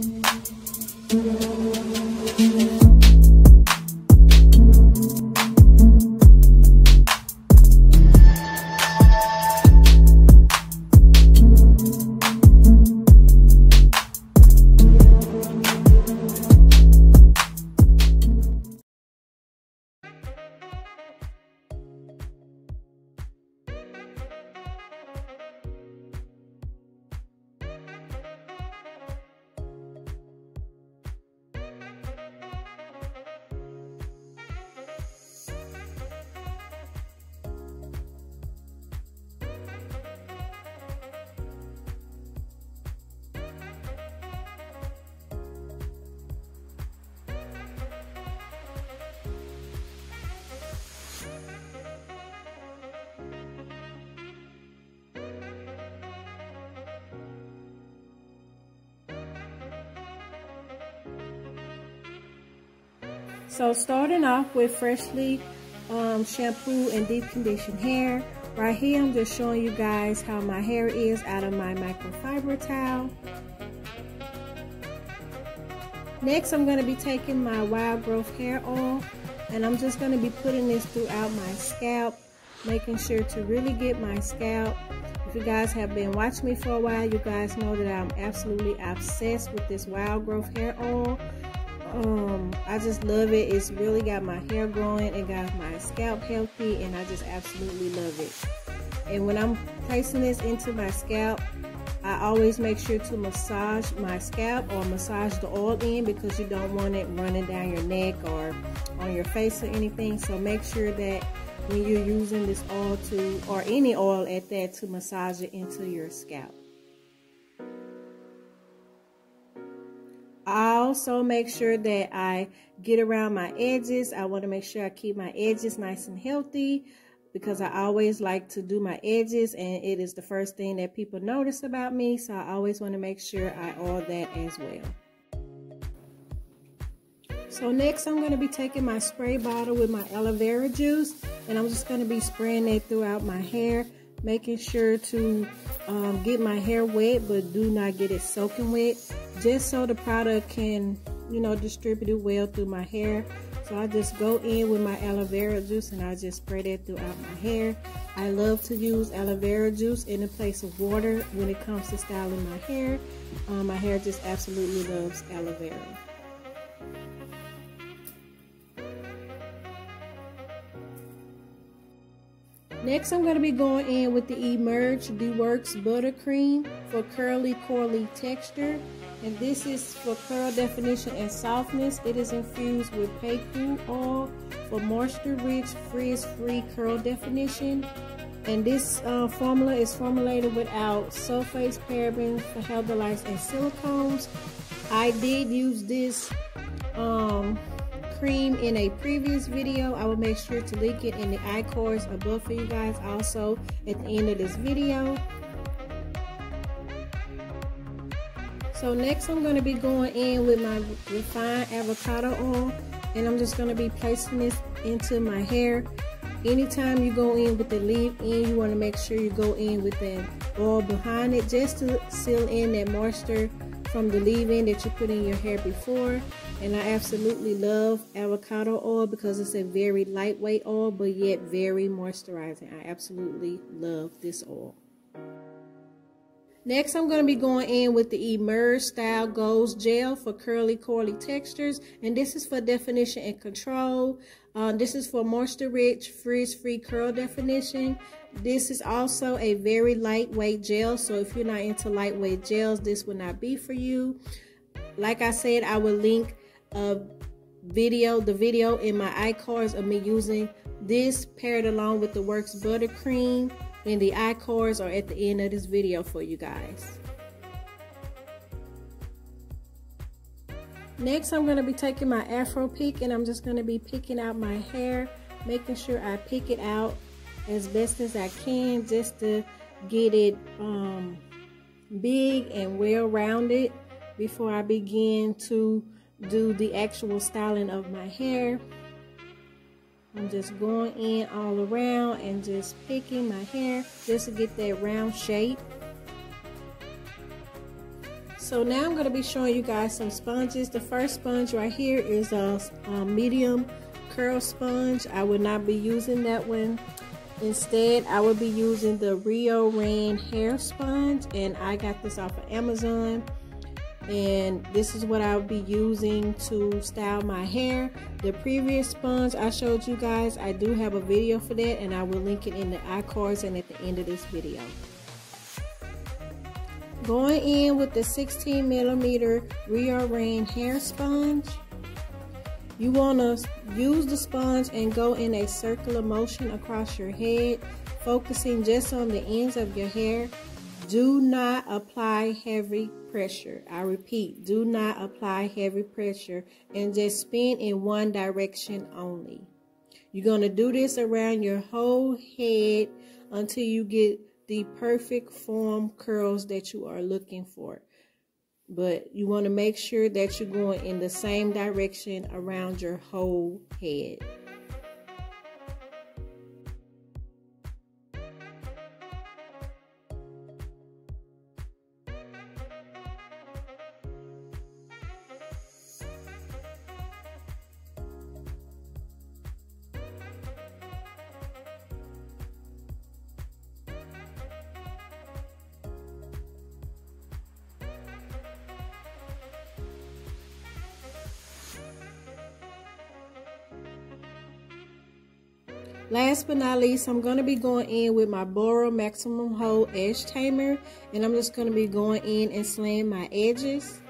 Mm-hmm. So starting off with freshly um, shampoo and deep conditioned hair. Right here I'm just showing you guys how my hair is out of my microfiber towel. Next I'm going to be taking my wild growth hair oil and I'm just going to be putting this throughout my scalp making sure to really get my scalp if you guys have been watching me for a while you guys know that I'm absolutely obsessed with this wild growth hair oil i just love it. It's really got my hair growing. And got my scalp healthy and i just absolutely love it. And when i'm placing this into my scalp i always make sure to massage my scalp or massage the oil in because you don't want it running down your neck or on your face or anything. So make sure that when you're using this oil to or any oil at that to massage it into your scalp I also make sure that I get around my edges. I want to make sure I keep my edges nice and healthy because I always like to do my edges and it is the first thing that people notice about me. So I always want to make sure I oil that as well. So next I'm going to be taking my spray bottle with my aloe vera juice and I'm just going to be spraying it throughout my hair making sure to um, get my hair wet but do not get it soaking wet just so the product can you know distribute it well through my hair. So I just go in with my aloe vera juice and I just spread it throughout my hair. I love to use aloe vera juice in the place of water when it comes to styling my hair. Um, my hair just absolutely loves aloe vera. Next, I'm going to be going in with the Emerge The Works Buttercream for curly, coily texture. And this is for curl definition and softness. It is infused with pequi oil for moisture-rich, frizz-free curl definition. And this uh, formula is formulated without sulfates, parabens, formaldehydes, and silicones. I did use this um, cream in a previous video. I will make sure to link it in the iCards above for you guys also at the end of this video. So next I'm going to be going in with my refined avocado oil and I'm just going to be placing this into my hair. Anytime you go in with the leave-in, you want to make sure you go in with the oil behind it just to seal in that moisture from the leave-in that you put in your hair before. And I absolutely love avocado oil because it's a very lightweight oil, but yet very moisturizing. I absolutely love this oil. Next, I'm going to be going in with the Emerge Style Goals Gel for curly, coily textures. And this is for definition and control. Uh, this is for moisture-rich, frizz-free curl definition. This is also a very lightweight gel. So if you're not into lightweight gels, this will not be for you. Like I said, I will link a video, the video in my iCards of me using this paired along with the Works Buttercream in the iCards or at the end of this video for you guys. Next, I'm going to be taking my Afro Pick and I'm just going to be picking out my hair, making sure I pick it out as best as I can just to get it um, big and well rounded before I begin to do the actual styling of my hair. I'm just going in all around and just picking my hair just to get that round shape. So now I'm going to be showing you guys some sponges. The first sponge right here is a, a medium curl sponge. I would not be using that one. Instead, I will be using the RioRand hair sponge and I got this off of Amazon. And this is what I'll be using to style my hair. The previous sponge I showed you guys, I do have a video for that and I will link it in the iCards and at the end of this video. Going in with the 16 millimeter RioRand hair sponge. You want to use the sponge and go in a circular motion across your head, focusing just on the ends of your hair. Do not apply heavy pressure. I repeat, do not apply heavy pressure and just spin in one direction only. You're going to do this around your whole head until you get the perfect form curls that you are looking for but you want to make sure that you're going in the same direction around your whole head. Last but not least, I'm going to be going in with my Bara Maximum Hold Edge Tamer. And I'm just going to be going in and slaying my edges.